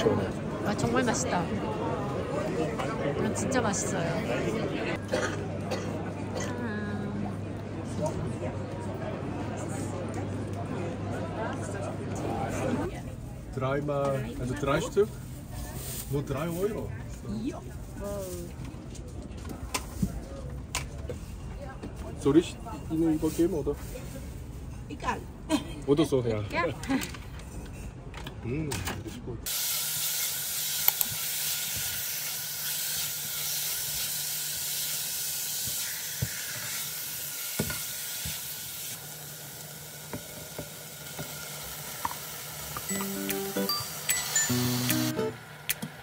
시원해. 아 정말 맛있다. 이건 진짜 맛있어요. Dreimal, also drei Stück. Nur drei Euro. Soll ich Ihnen übergeben oder? Egal. Oder so, ja. Ja. Mm, das ist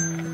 Mm-hmm.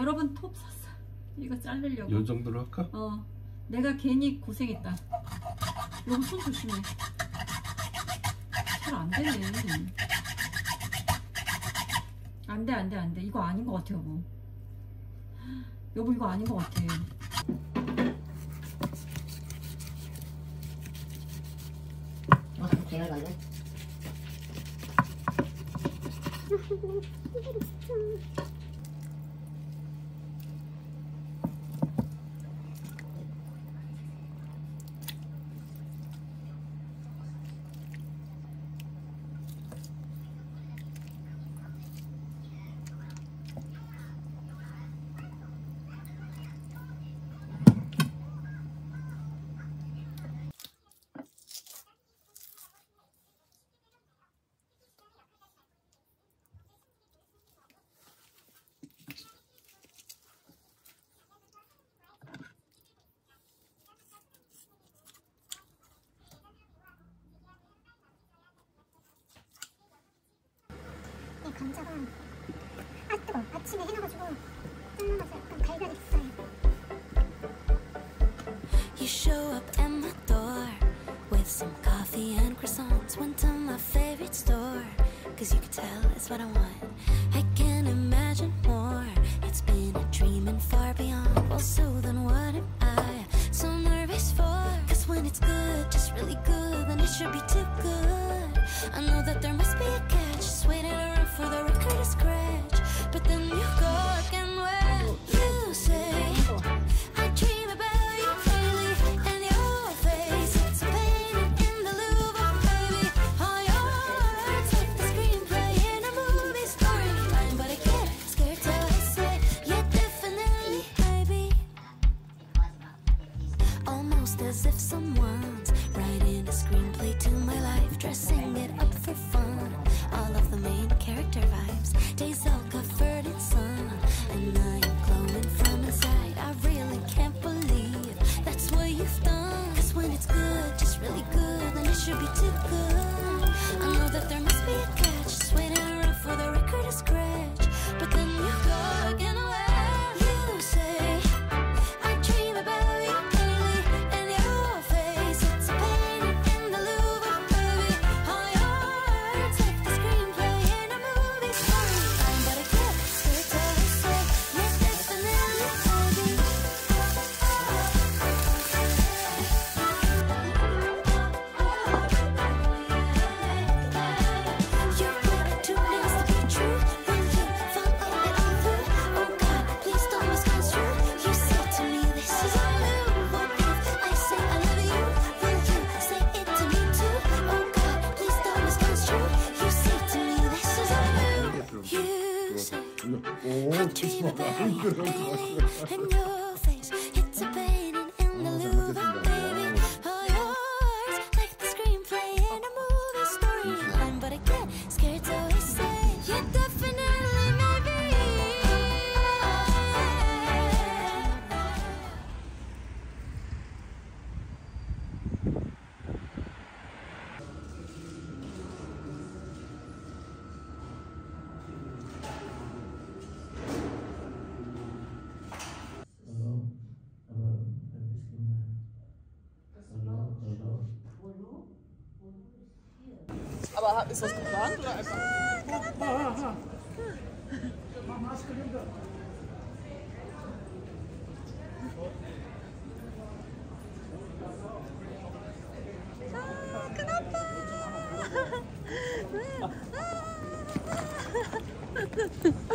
여러분 톱 샀어. 이거 자르려고. 이 정도로 할까? 어, 내가 괜히 고생했다. 여보 손 조심해. 잘 안 되네. 안 돼, 안 돼, 안 돼. 이거 아닌 것 같아, 여보. 여보, 이거 아닌 것 같아. 어, 계열 갈래? 감자가 아 뜨거 아침에 해놔가지고 짠나면서 약간 달달이 있어요. You show up at my door with some coffee and croissants. Went to my favorite store, cause you could tell it's what I want. All covered in sun, and I am glowing from inside. I really can't believe that's what you've done. When it's good, just really good, then it should be too good. I know that there must be a i small. and you. Aber ist das geplant oder einfach? 문이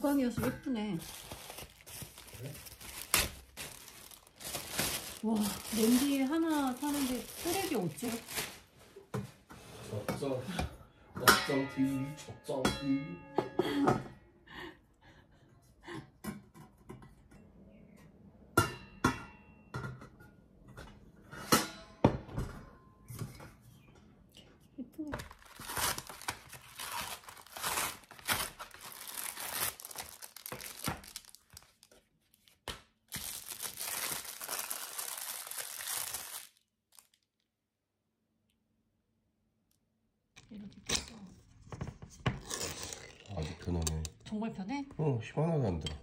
무광이어서 예쁘네. 와, 냄비 하나 사는데 쓰레기 어째? 적정 적정 TV 적정 TV 예쁘네. 이렇게 있어. 아주 편하네 정말 편해? 어 시원하게 안 들어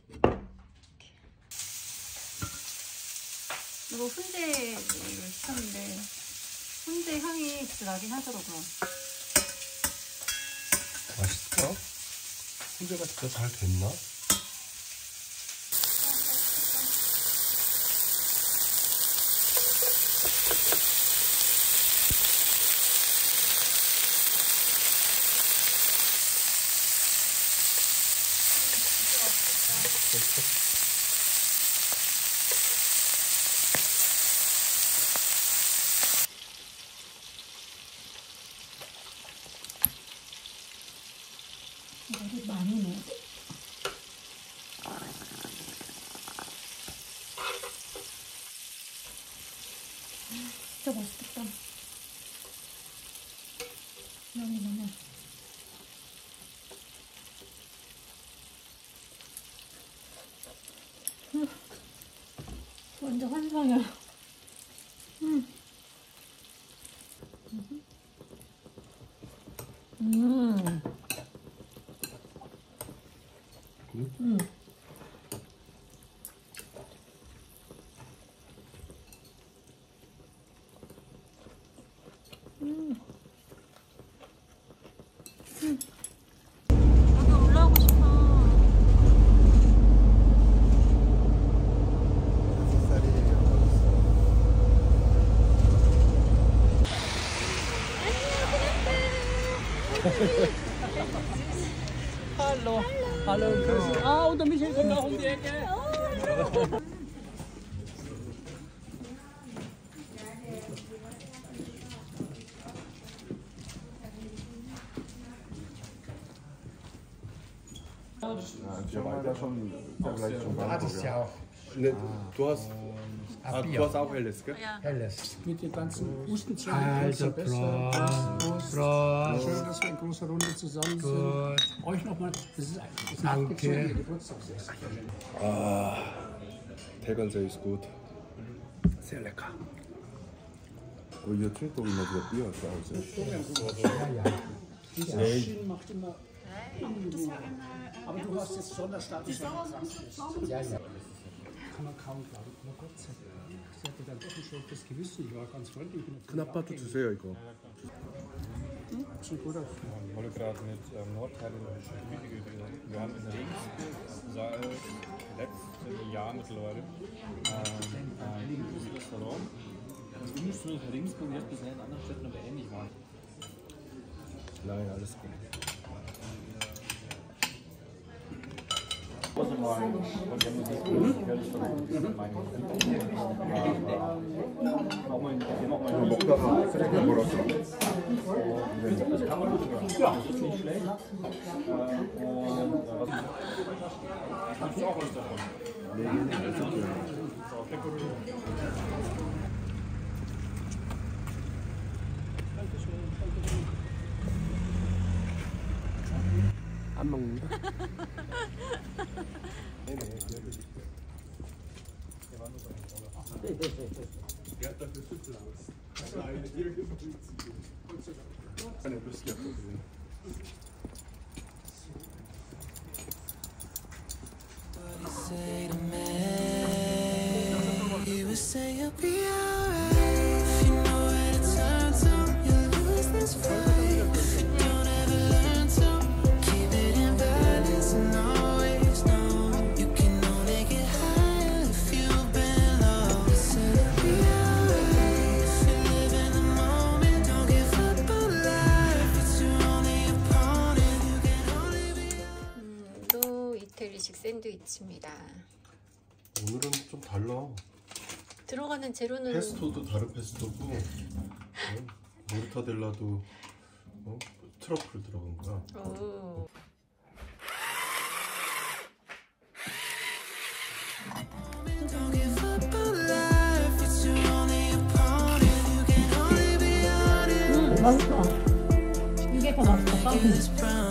이거 훈제를 시켰는데 훈제 향이 진짜 나긴 하더라고요. 맛있어? 훈제가 진짜 잘 됐나? 이거를 많이 넣어. 진짜 맛있겠다. 여기 넣으면 완전 환상이야. 음. 음. 여기 올라오고 싶어. Hallo. Hallo. Hallo. Ah, und der Michael kommt auch um die Ecke. Oh. Ja, ich ja, schon, ja, schon, ich schon, ja, schon, ja, schon, ja, schon, ja, schon, ja, schon, ja, schon, ja, Ah, du hast auch helles, gell? Ja. Helles. Mit also den ganzen Ostenzahlen also besser. Prost. Prost. Schön, dass wir in großer Runde zusammen Gut. sind. Euch nochmal. Das ist ein nachgezogener Geburtstagsfest. Ah, Tegernsee ist gut. Sehr lecker. Aber ihr trinkt doch immer wieder Bier zu Hause. Ja, ja. Diese Maschine macht immer ungewohnt. Äh, Aber du hast jetzt Sonderstatus. Ja, ja. Kann man kaum glauben. Na Gott sei Dank dann doch ein schlechtes Gewissen. Ich Knapp hatte zu sehr, Igor. Hm? Sieht gut aus. Ich wollte gerade mit ähm, Nordteilen Wir haben in Regensburg seit letztem Jahr mittlerweile ähm, ein Restaurant. Ich müsste in Regensburg jetzt bisher in anderen Städten aber ähnlich war. Leider, alles gut. Mhm. Mhm. 가 그렇게 멀었어. 안 먹는다. Gata für 5 Laus. Nein, irgendwie. Und so. Eine Büsschen. 달라. 들어가는 재료는 페스토도 다른 페스토고, 어? 모르타델라도 어? 트러플 들어간 거야. 음, 맛있어. 이게 더 맛있어.